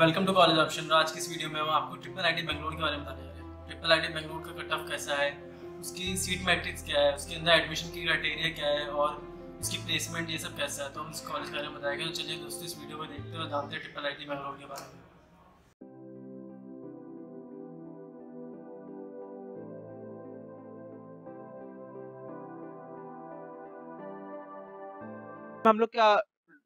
Welcome to college option आज की इस वीडियो में हम आपको ट्रिपल आईटी बेंगलोर के बारे में बताने वाले हैं। ट्रिपल आईटी बेंगलोर का कट ऑफ़ कैसा है? उसकी सीट मैट्रिक्स क्या है? उसके अंदर एडमिशन की क्राइटेरिया क्या है? और उसकी प्लेसमेंट ये सब कैसा है? तो हम इस कॉलेज के बारे में बताएँगे। तो चलिए दोस्तों, इस वीडियो में देखते हैं और जानते हैं ट्रिपल आईटी बेंगलोर के बारे में। हम लोग क्या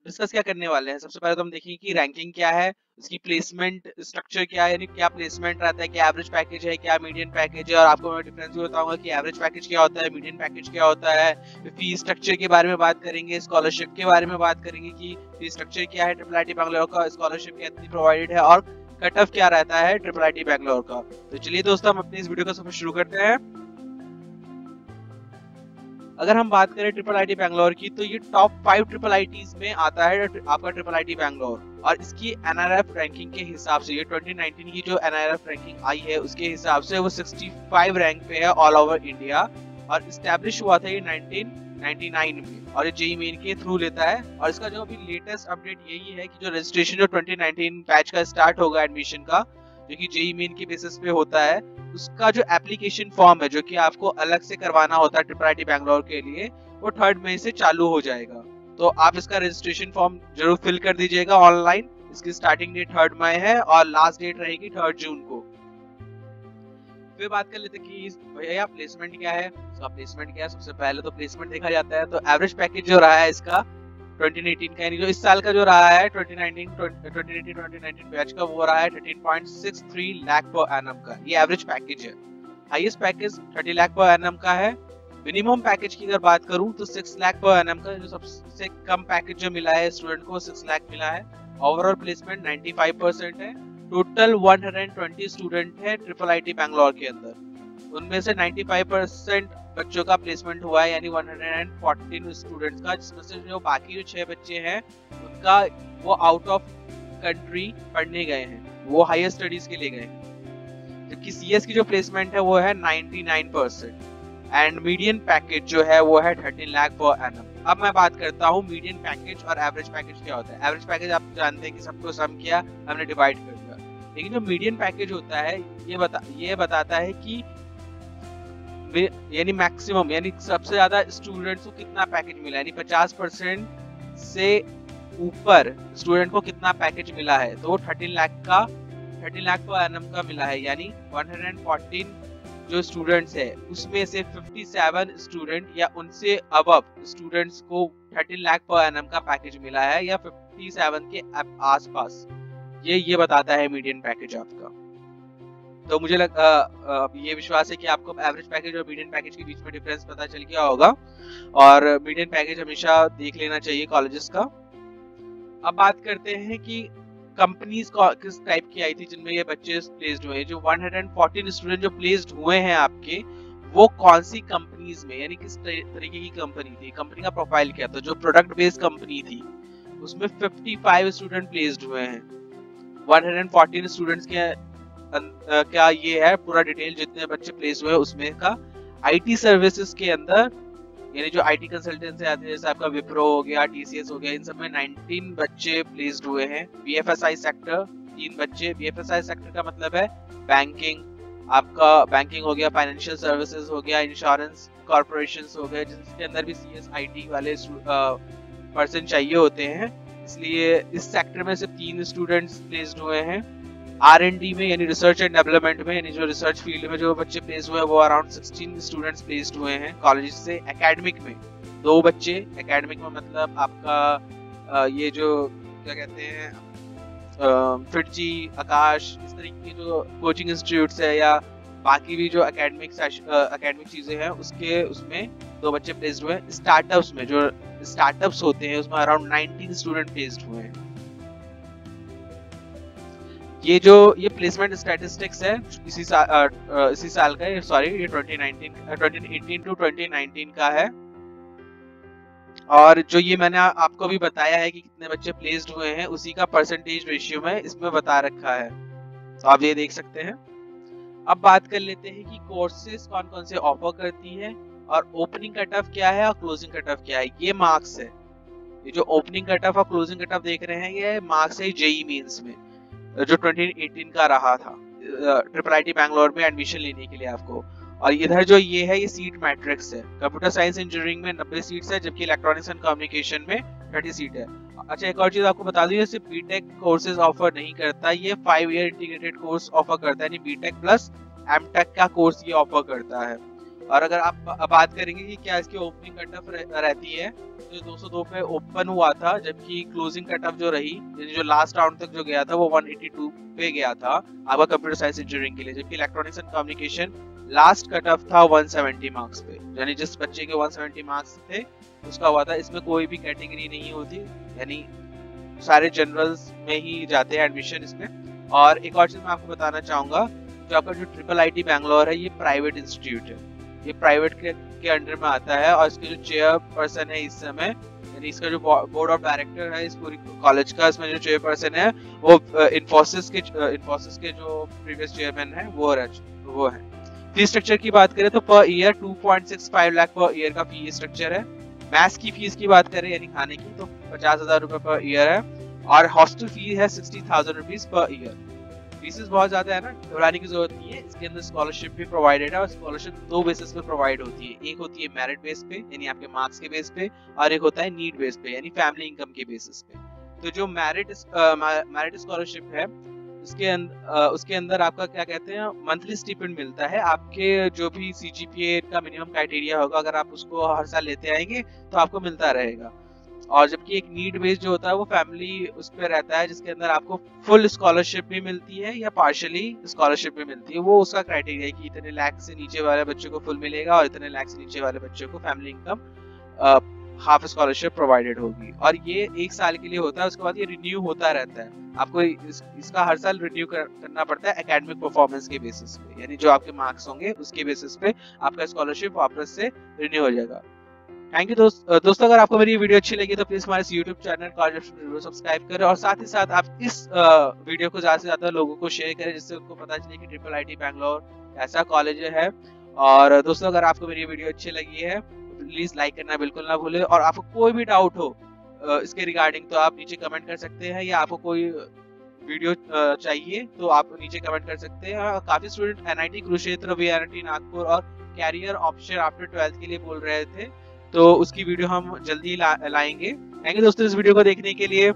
डिस्कस क्या करने वाले हैं? सबसे पहले तो हम देखेंगे कि रैंकिंग क्या है, उसकी प्लेसमेंट स्ट्रक्चर क्या है, यानी क्या प्लेसमेंट रहता है, क्या एवरेज पैकेज है, क्या मीडियम पैकेज है, और आपको मैं डिफरेंस भी बताऊँगा कि एवरेज पैकेज क्या होता है मीडियम पैकेज क्या होता है। फ़ी स्ट्रक्चर के बारे में बात करेंगे स्कॉलरशिप के बारे में बात करेंगे कि फ़ी स्ट्रक्चर क्या है ट्रिपल आईटी बैंगलोर का स्कॉलरशिप कितनी प्रोवाइडेड है, और कट ऑफ़ क्या रहता है ट्रिपल आईटी बैंगलोर का। तो चलिए दोस्तों, हम अपने इस वीडियो का सफ़र शुरू करते हैं। अगर हम बात करें ट्रिपल आईटी बैंगलोर की तो ये टॉप फाइव ट्रिपल आई में आता है आपका ट्रिपल आईटी बैंगलोर और इसकी एनआरएफ रैंकिंग के हिसाब से, ये 2019 की जो एनआरएफ रैंकिंग आई है, उसके हिसाब से वो 65 रैंक पे है ऑल ओवर इंडिया और स्टैब्लिश हुआ था ये 1999 में, और ये जेई मेन के थ्रू लेता है। और इसका जो अभी लेटेस्ट अपडेट यही है कि जो रजिस्ट्रेशन जो 2019 बैच का स्टार्ट होगा एडमिशन का, जो कि जेई मेन के बेसिस पे होता है उसका जो एप्लीकेशन फॉर्म है, जो कि आपको अलग से करवाना होता है ट्रिपल आई बैंगलोर के लिए, वो थर्ड मई से चालू हो जाएगा। तो आप इसका रजिस्ट्रेशन फॉर्म ज़रूर फिल कर दीजिएगा ऑनलाइन इसकी स्टार्टिंग डेट थर्ड मई है और लास्ट डेट रहेगी थर्ड जून को। फिर बात कर लेते कि भैया प्लेसमेंट क्या है? इसका प्लेसमेंट क्या है? सबसे पहले तो प्लेसमेंट देखा जाता है। तो एवरेज पैकेज जो रहा है इसका 2018 का यानी जो इस साल का जो रहा है 2019 2018 2019 बैच का वो रहा है 13.63 लाख पर एनम का। ये एवरेज पैकेज है। Highest package 30 lakh per annum का है। मिनिमम पैकेज की अगर बात करूँ तो 6 लाख पर एनम का जो सबसे कम पैकेज जो मिला है स्टूडेंट को 6 लाख मिला है। ओवरऑल प्लेसमेंट 95 परसेंट है। टोटल 120 स्टूडेंट है ट्रिपल आईटी बैंगलोर के अंदर। उनमें से 95 परसेंट बच्चों का प्लेसमेंट हुआ है, यानी 114 स्टूडेंट्स का, जिसमें से जो बाकी जो छह बच्चे हैं, उनका वो आउट ऑफ़ कंट्री पढ़ने गए हैं, वो हायर स्टडीज़ के लिए गए हैं। जबकि सीएस की जो प्लेसमेंट है, वो है 99 परसेंट एंड मीडियन पैकेज जो है, वो है 13 लाख पर एनम अब मैं बात करता हूँ मीडियन पैकेज और एवरेज पैकेज क्या होता है। एवरेज पैकेज आप जानते हैं कि सबको सम किया, हमने डिवाइड कर दिया। लेकिन जो मीडियम पैकेज होता है, ये बता, ये बताता है कि यानी मैक्सिमम यानी सबसे ज़्यादा स्टूडेंट्स को कितना पैकेज मिला यानी 50 परसेंट से ऊपर स्टूडेंट को कितना पैकेज मिला है? तो 13 लाख का 13 लाख पर एनम का मिला है, यानी 114 जो स्टूडेंट्स है, उसमें से 57 स्टूडेंट या उनसे अब स्टूडेंट्स को 13 लाख पर एनम का पैकेज मिला है या 57 के आसपास। ये ये बताता है मीडियन पैकेज आपका। तो मुझे लग, आ, आ, ये विश्वास है कि आपको एवरेज पैकेज और मीडियन पैकेज के बीच में डिफरेंस पता चल गया होगा। और मीडियन पैकेज हमेशा देख लेना चाहिए कॉलेजेस का। अब बात करते हैं कि कंपनीज़ किस टाइप की आई थी जिनमें ये बच्चे प्लेस्ड हुए जो 114 स्टूडेंट जो प्लेस्ड हुए हैं आपके वो कौन सी कंपनीज़ में यानी किस तरीके की कंपनी थी? कंपनी का प्रोफ़ाइल क्या था? जो प्रोडक्ट बेस्ड कंपनी थी उसमें 55 स्टूडेंट प्लेस्ड हुए हैं। 114 स्टूडेंट्स के क्या ये है पूरा डिटेल जितने बच्चे प्लेस हुए उसमें का आईटी सर्विसेज़ के अंदर, यानी जो आईटी कंसल्टेंसी आते हैं, जैसे आपका विप्रो हो गया टीसीएस हो गया, इन सब में 19 बच्चे प्लेस्ड हुए हैं। बीएफएसआई सेक्टर तीन बच्चे। बीएफएसआई सेक्टर का मतलब है बैंकिंग आपका बैंकिंग हो गया फाइनेंशियल सर्विसेज़ हो गया इंश्योरेंस कॉर्पोरेशन हो गए जिसके अंदर भी सी वाले पर्सन चाहिए होते हैं। इसलिए इस सेक्टर में सिर्फ़ तीन स्टूडेंट्स प्लेस्ड हुए हैं। आर एंड डी में, यानी रिसर्च एंड डेवलपमेंट में, यानी जो रिसर्च फ़ील्ड में जो बच्चे प्लेस हुए हैं, वो अराउंड 16 स्टूडेंट्स प्लेस्ड हुए हैं कॉलेज से एकेडमिक में। दो बच्चे एकेडमिक में मतलब आपका ये जो, क्या कहते हैं फिटजी आकाश, इस तरीके की जो कोचिंग इंस्टीट्यूट्स है या बाकी भी जो अकेडमिक एकेडमिक चीज़ें हैं, उसके, उसमें दो बच्चे प्लेस्ड हुए हैं। स्टार्टअप्स में जो स्टार्टअप्स होते हैं, उसमें अराउंड 19 स्टूडेंट प्लेस्ड हुए हैं। ये जो ये प्लेसमेंट स्टैटिस्टिक्स है इसी साल आ, इसी साल का सॉरी ये 2019 2018 टू 2019 का है। और जो ये मैंने आपको भी बताया है कि कितने बच्चे प्लेस्ड हुए हैं उसी का परसेंटेज रेशियो में इसमें बता रखा है। तो आप ये देख सकते हैं। अब बात कर लेते हैं कि कोर्सेज कौन कौन से ऑफ़र करती है और ओपनिंग कट ऑफ़ क्या है और क्लोजिंग कट ऑफ़ क्या है? ये मार्क्स है। ये जो ओपनिंग कट ऑफ़ और क्लोजिंग कट ऑफ़ देख रहे हैं ये मार्क्स है जेई मीन्स में। जो 2018 का रहा था ट्रिपल आई टी बैंगलोर में एडमिशन लेने के लिए आपको। और इधर जो ये है, ये सीट मैट्रिक्स है। कंप्यूटर साइंस इंजीनियरिंग में 90 सीट्स है, जबकि इलेक्ट्रॉनिक्स एंड कम्युनिकेशन में 30 सीट है। अच्छा एक और चीज़ आपको बता दूँ सिर्फ़ बीटेक कोर्सेज ऑफ़र नहीं करता, ये five year integrated course offer करता है, यानी बीटेक प्लस एमटेक का कोर्स ये ऑफ़र करता है। और अगर आप बात करेंगे कि क्या इसकी ओपनिंग कट ऑफ़ रहती है तो 202 पे ओपन हुआ था, जबकि क्लोजिंग कट ऑफ़ जो रही जो लास्ट राउंड तक जो गया था, वो 182 पे गया था, आपका कंप्यूटर साइंस इंजीनियरिंग के लिए, जबकि electronics and communication last cut off था 170 मार्क्स पे। यानी जिस बच्चे के 170 मार्क्स थे, उसका हुआ था, इसमें कोई भी कैटेगरी नहीं होती, यानी सारे जनरल्स में ही जाते हैं एडमिशन इसमें। और एक और चीज़ मैं आपको बताना चाहूँगा, जो आपका जो ट्रिपल आईटी बैंगलोर है, ये प्राइवेट इंस्टीट्यूट है। ये प्राइवेट के, के अंडर में आता है और इसके जो चेयर पर्सन है इस समय यानी इसका जो बोर्ड ऑफ़ डायरेक्टर है इस पूरी कॉलेज का इसमें जो चेयर पर्सन है वो इन्फोसिस के इन्फोसिस के जो प्रीवियस चेयरमैन है वो वो है। फ़ी स्ट्रक्चर की बात करें तो per year 2.65 lakh per year का फ़ी स्ट्रक्चर है। मैथ्स की फ़ीस की बात करें यानी खाने की तो पचास हज़ार रुपए पर ईयर है। और हॉस्टल फ़ी है sixty thousand rupees per year fees बहुत ज़्यादा है ना, घबराने की ज़रूरत नहीं है। इसके अंदर स्कॉलरशिप भी प्रोवाइडेड है और स्कॉलरशिप दो बेसिस पे प्रोवाइड होती है। एक होती है मेरिट बेस पे, यानी आपके मार्क्स के बेस पे, और एक होता है नीड बेस पे, यानी फैमिली इनकम के बेसिस पे। तो जो मेरिट मेरिट स्कॉलरशिप है, उसके अंदर उसके अंदर आपका क्या कहते हैं मंथली स्टिपेंड मिलता है। आपके जो भी सीजीपीए का मिनिमम क्राइटेरिया होगा, अगर आप उसको हर साल लेते आएँगे तो आपको मिलता रहेगा। और जबकि एक नीड बेस्ड जो होता है वो फैमिली उस पर रहता है जिसके अंदर आपको फुल स्कॉलरशिप भी मिलती है या पार्शली स्कॉलरशिप भी मिलती है। वो उसका क्राइटेरिया है कि इतने लाख से नीचे वाले बच्चों को फुल मिलेगा और इतने लाख से नीचे वाले बच्चों को family income half scholarship provided होगी। और ये एक साल के लिए होता है उसके बाद ये रिन्यू होता रहता है। आपको इस, इसका हर साल रिन्यू कर, करना पड़ता है एकेडमिक परफॉर्मेंस के बेसिस पे। यानी जो आपके मार्क्स होंगे उसके बेसिस पे आपका स्कॉलरशिप वापस से रिन्यू हो जाएगा। थैंक यू दोस्त। दोस्तों, अगर आपको मेरी वीडियो अच्छी लगी तो प्लीज़ हमारे यूट्यूब चैनल को सब्सक्राइब करें और साथ ही साथ आप इस वीडियो को ज़्यादा से ज़्यादा लोगों को शेयर करें, जिससे उनको पता चले कि ट्रिपल आईटी बैंगलोर ऐसा कॉलेज है। और दोस्तों, अगर आपको मेरी वीडियो अच्छी लगी है प्लीज़ लाइक करना बिल्कुल ना भूले। और आपको कोई भी डाउट हो इसके रिगार्डिंग तो आप नीचे कमेंट कर सकते हैं, या आपको कोई वीडियो चाहिए तो आप नीचे कमेंट कर सकते हैं। काफ़ी student NIT Kurukshetra V Nagpur और कैरियर ऑप्शन आफ्टर ट्वेल्थ के लिए बोल रहे थे। तो उसकी वीडियो हम जल्दी ला, लाएँगे। थैंक यू दोस्तों इस वीडियो को देखने के लिए।